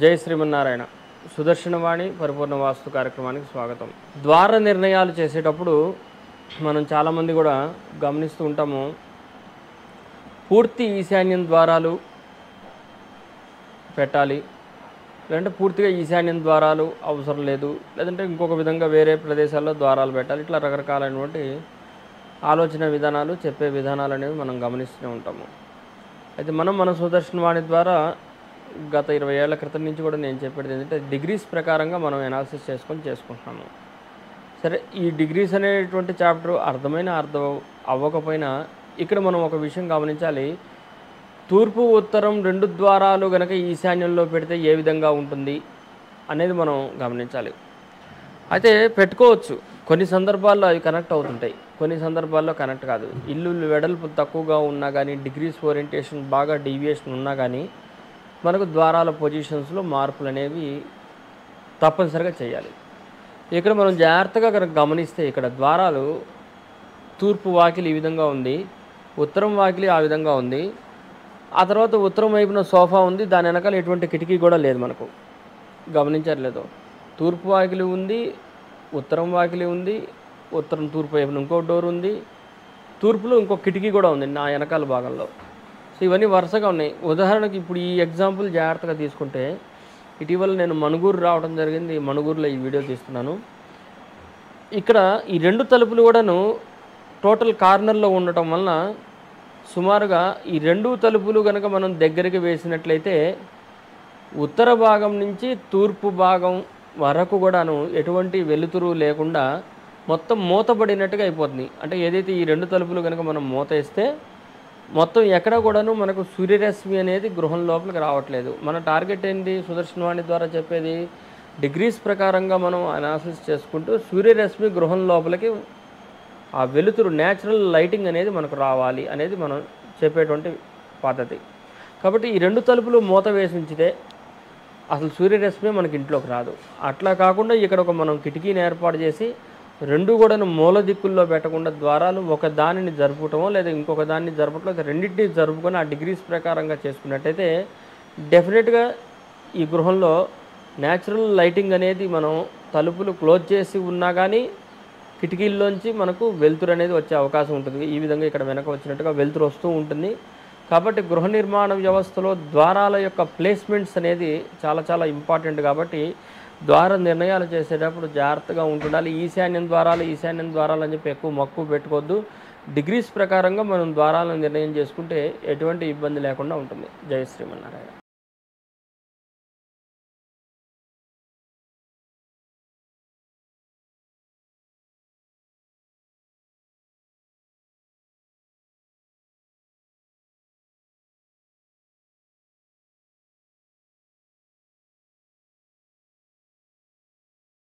జై శ్రీమన్నారాయణ. సుదర్శనవాణి పరిపూర్ణ వాస్తు కార్యక్రమానికి స్వాగతం. ద్వార నిర్ణయాలు చేసేటప్పుడు మనం చాలామంది కూడా గమనిస్తూ ఉంటాము పూర్తి ఈశాన్యం ద్వారాలు పెట్టాలి లేదంటే పూర్తిగా ఈశాన్యం ద్వారాలు అవసరం లేదు లేదంటే ఇంకొక విధంగా వేరే ప్రదేశాల్లో ద్వారాలు పెట్టాలి ఇట్లా రకరకాలైనటువంటి ఆలోచన విధానాలు చెప్పే విధానాలు అనేవి మనం గమనిస్తూనే ఉంటాము. అయితే మనం మన సుదర్శనవాణి ద్వారా గత ఇరవై ఏళ్ళ క్రితం నుంచి కూడా నేను చెప్పేది ఏంటంటే డిగ్రీస్ ప్రకారంగా మనం ఎనాలిసిస్ చేసుకొని చేసుకుంటున్నాము. సరే ఈ డిగ్రీస్ అనేటువంటి చాప్టర్ అర్థమైన అర్థం అవ్వకపోయినా ఇక్కడ మనం ఒక విషయం గమనించాలి. తూర్పు ఉత్తరం రెండు ద్వారాలు గనక ఈశాన్యంలో పెడితే ఏ విధంగా ఉంటుంది అనేది మనం గమనించాలి. అయితే పెట్టుకోవచ్చు. కొన్ని సందర్భాల్లో అవి కనెక్ట్ అవుతుంటాయి. కొన్ని సందర్భాల్లో కనెక్ట్ కాదు. ఇల్లు వెడల్పు తక్కువగా ఉన్నా కానీ డిగ్రీస్ ఓరియంటేషన్ బాగా డీవియేషన్ ఉన్నా కానీ మనకు ద్వారాల పొజిషన్స్లో మార్పులు అనేవి తప్పనిసరిగా చేయాలి. ఇక్కడ మనం జాగ్రత్తగా కనుక గమనిస్తే ఇక్కడ ద్వారాలు తూర్పు వాకిలి ఈ విధంగా ఉంది ఉత్తరం వాకిలి ఆ విధంగా ఉంది ఆ తర్వాత ఉత్తరం వైపున సోఫా ఉంది దాని వెనకాల ఎటువంటి కిటికీ కూడా లేదు మనకు. గమనించట్లేదు. తూర్పు వాకిలి ఉంది ఉత్తరం వాకిలి ఉంది ఉత్తరం తూర్పు వైపున ఇంకో డోర్ ఉంది తూర్పులో ఇంకో కిటికీ కూడా ఉంది నా వెనకాల భాగంలో. సో ఇవన్నీ వరుసగా ఉన్నాయి. ఉదాహరణకి ఇప్పుడు ఈ ఎగ్జాంపుల్ జాగ్రత్తగా తీసుకుంటే ఇటీవల నేను మణుగూరు రావడం జరిగింది. మణుగూరులో ఈ వీడియో తీస్తున్నాను. ఇక్కడ ఈ రెండు తలుపులు కూడాను టోటల్ కార్నర్లో ఉండటం వలన సుమారుగా ఈ రెండు తలుపులు కనుక మనం దగ్గరికి వేసినట్లయితే ఉత్తర భాగం నుంచి తూర్పు భాగం వరకు కూడాను ఎటువంటి వెలుతురు లేకుండా మొత్తం మూతబడినట్టుగా అయిపోతుంది. అంటే ఏదైతే ఈ రెండు తలుపులు కనుక మనం మూత వేస్తే మొత్తం ఎక్కడ కూడాను మనకు సూర్యరశ్మి అనేది గృహం లోపలికి రావట్లేదు. మన టార్గెట్ ఏంటి? సుదర్శనవాణి ద్వారా చెప్పేది డిగ్రీస్ ప్రకారంగా మనం అనాలిసిస్ చేసుకుంటూ సూర్యరశ్మి గృహం లోపలికి ఆ వెలుతురు న్యాచురల్ లైటింగ్ అనేది మనకు రావాలి అనేది మనం చెప్పేటువంటి పద్ధతి. కాబట్టి ఈ రెండు తలుపులు మూత వేసి ఉంచితే అసలు సూర్యరశ్మి మనకి ఇంట్లోకి రాదు. అట్లా కాకుండా ఇక్కడ ఒక మనం కిటికీని ఏర్పాటు చేసి రెండు కూడా మూల దిక్కుల్లో పెట్టకుండా ద్వారాలు ఒక దానిని జరుపుటమో లేదా ఇంకొక దాన్ని జరపటం లేదా రెండింటిని జరుపుకొని ఆ డిగ్రీస్ ప్రకారంగా చేసుకున్నట్టయితే డెఫినెట్గా ఈ గృహంలో న్యాచురల్ లైటింగ్ అనేది మనం తలుపులు క్లోజ్ చేసి ఉన్నా కానీ కిటికీల్లోంచి మనకు వెలుతురు అనేది వచ్చే అవకాశం ఉంటుంది. ఈ విధంగా ఇక్కడ వెనక వచ్చినట్టుగా వెలుతురు వస్తూ ఉంటుంది. కాబట్టి గృహ నిర్మాణ వ్యవస్థలో ద్వారాల యొక్క ప్లేస్మెంట్స్ అనేది చాలా చాలా ఇంపార్టెంట్ కాబట్టి ద్వార నిర్ణయాలు చేసేటప్పుడు జాగ్రత్తగా ఉంటుండాలి. ఈశాన్యం ద్వారాలు ఈశాన్యం ద్వారాలు అని చెప్పి ఎక్కువ మక్కువ పెట్టుకోవద్దు. డిగ్రీస్ ప్రకారంగా మనం ద్వారాలను నిర్ణయం చేసుకుంటే ఎటువంటి ఇబ్బంది లేకుండా ఉంటుంది. జయ శ్రీమన్నారాయణ.